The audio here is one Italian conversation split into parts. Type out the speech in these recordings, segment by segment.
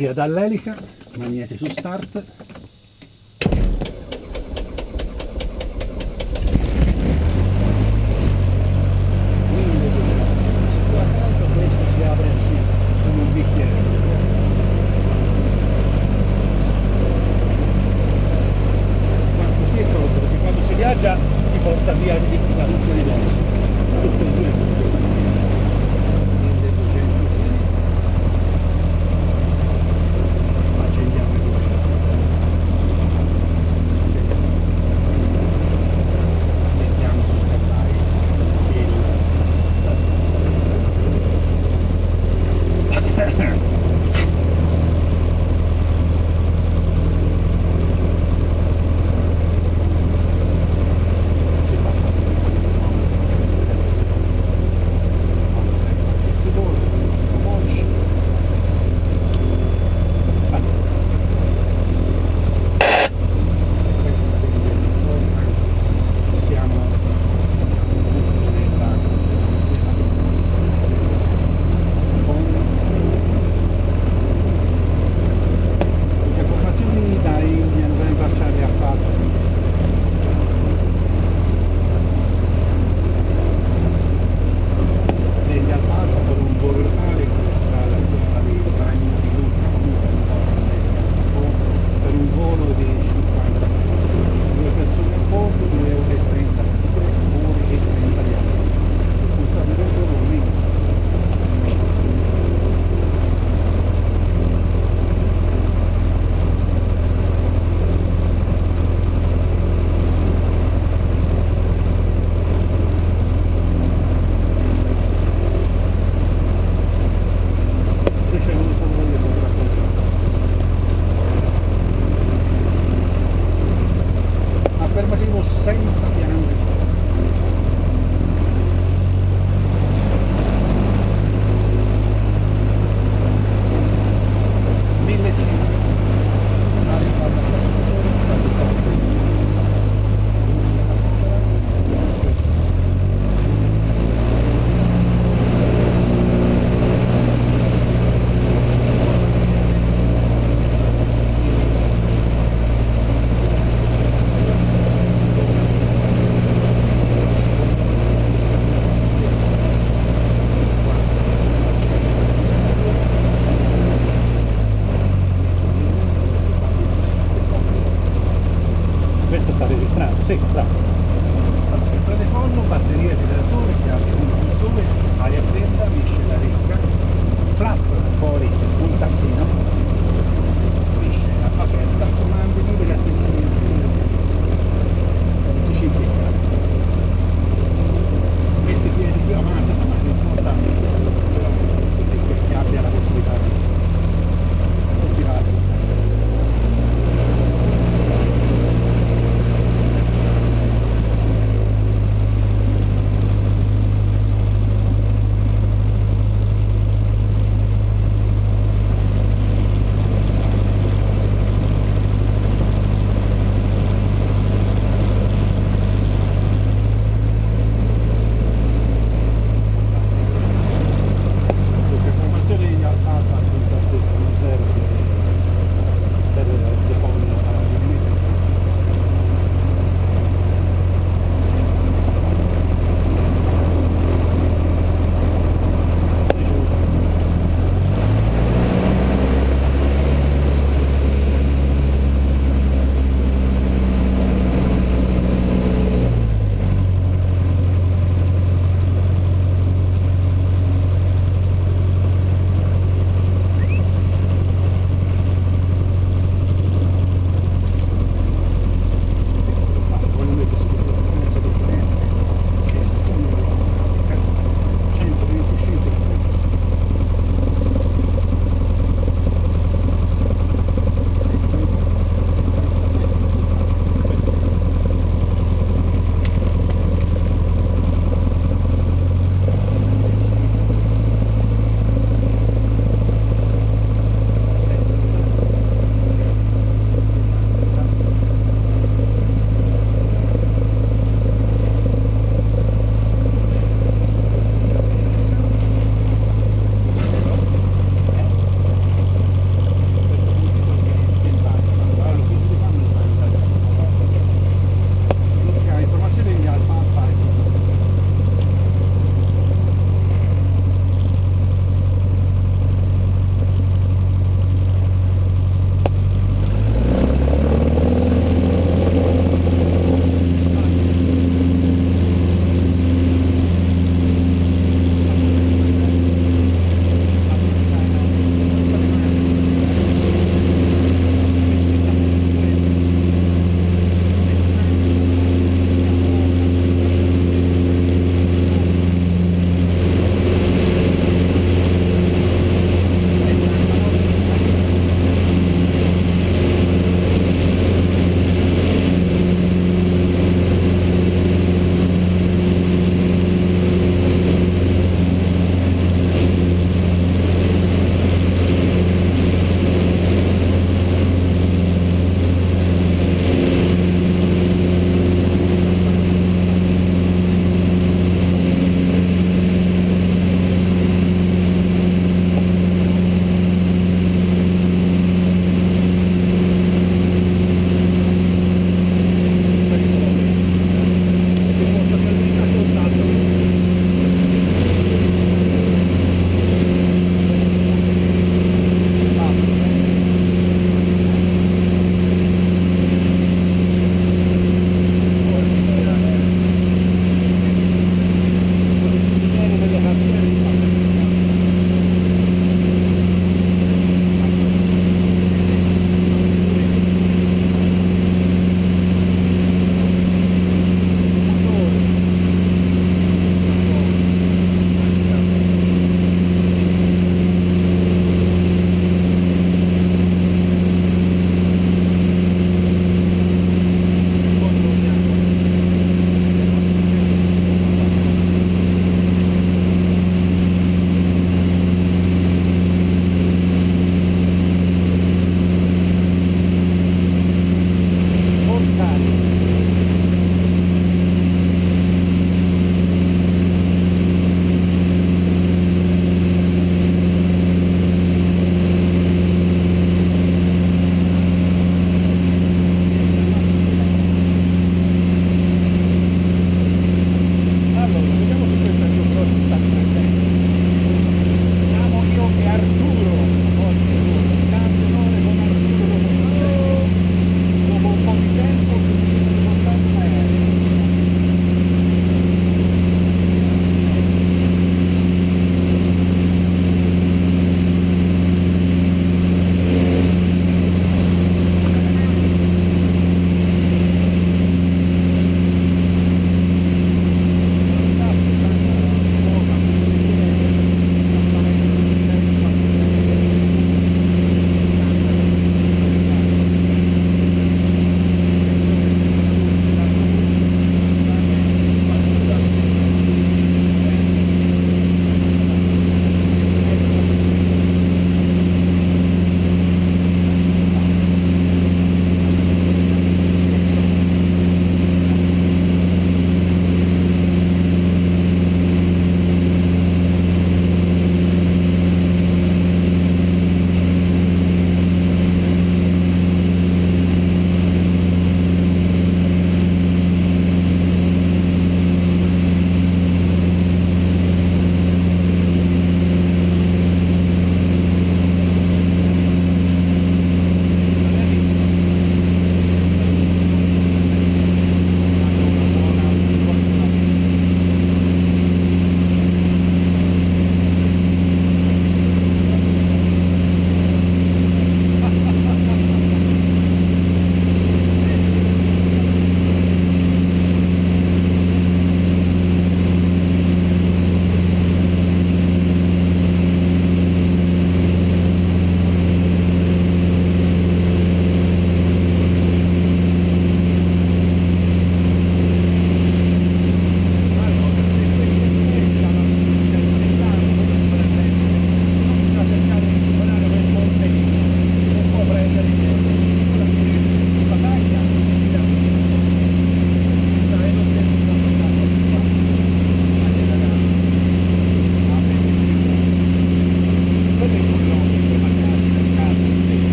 via dall'elica, magneti su start.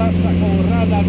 patrz taką radar.